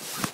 you